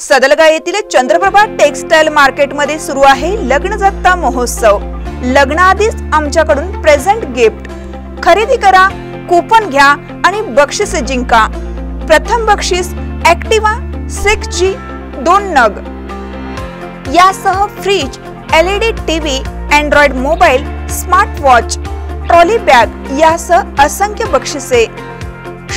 सदलगा येथील चंद्रप्रभा टेक्सटाईल मार्केटमध्ये सुरू आहे लग्न जत्ता महोत्सव. लग्नाआधीच आमच्याकडून प्रेझेंट गिफ्ट खरेदी करा कुपन घ्या आणि बक्षीस जिंका. प्रथम बक्षीस ऍक्टिवा सिक्स जी दोन नग. यासह fridge L E D TV Android mobile smart watch trolley bag यासह असंख्य बक्षिसे.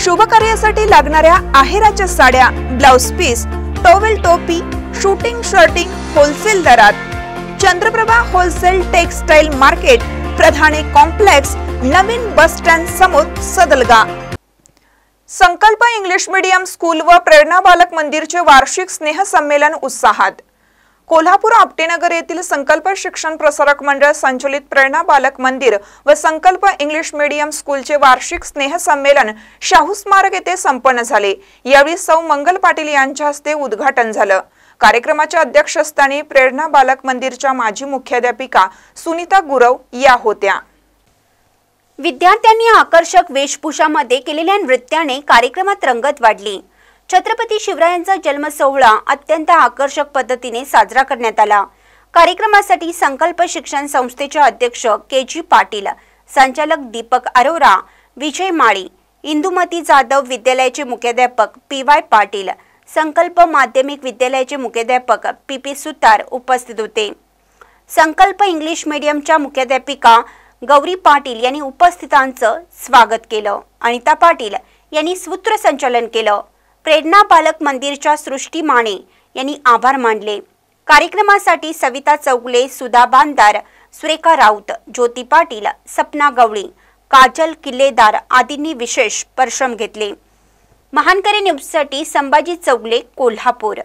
शुभ कार्यासाठी लागणाऱ्या आहेराच्या साड्या ब्लाउज पीस टॉवेल टोपी शूटिंग शर्टिंग होलसेल दरात. Chandraprabha wholesale textile market Pradhane complex नवीन बस स्टँड समोर सदलगा. संकल्प इंग्लिश मीडियम स्कूल व प्रेरणा बालक मंदिरचे वार्षिक स्नेहसंमेलन उत्साहात. कोल्हापूर आपटेनगर येथील संकल्प शिक्षण प्रसारक मंडळ संचलित प्रेरणा बालक मंदिर व संकल्प इंग्लिश मीडियम स्कूलचे वार्षिक स्नेहसंमेलन शाहू स्मारक येथे संपन्न झाले. यावेळी सौ मंगल पाटील यांच्या हस्ते उद्घाटन झालं. कार्यक्रमाच्या अध्यक्षस्थानी प्रेरणा बालक मंदिरच्या माजी मुख्याध्यापिका सुनीता गुरव या होत्या. विद्यार्थ्यांनी आकर्षक वेशभूषामध्ये केलेल्या नृत्याने कार्यक्रमात रंगत वाढली. छत्रपती शिवरायांचा जन्म सोहळा अत्यंत आकर्षक पद्धतीने साजरा करण्यात आला. कार्यक्रमासाठी संकल्प शिक्षण संस्थेचे अध्यक्ष के जी पाटील संचालक दीपक अरोरा विजय माळी इंदुमती जाधव विद्यालयाचे मुख्याध्यापक पी वाय पाटील संकल्प माध्यमिक विद्यालयाचे मुख्याध्यापक पी पी सुतार उपस्थित होते. संकल्प इंग्लिश मीडियमच्या मुख्याध्यापिका गौरी पाटील यांनी उपस्थितांचं स्वागत केलं. अनिता पाटील यांनी सूत्रसंचालन केलं. प्रेरणा बालक मंदिरच्या सृष्टी माने यांनी आभार मानले. कार्यक्रमासाठी सविता चौगले सुधा बांदार सुरेखा राऊत ज्योती पाटील सपना गवळी काजल किल्लेदार आदींनी विशेष परिश्रम घेतले. महानकरी न्यूजसाठी संभाजी चौगले कोल्हापूर.